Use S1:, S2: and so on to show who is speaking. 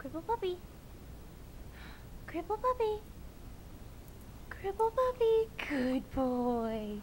S1: Cripple puppy. Cripple puppy. Cripple puppy. Good boy.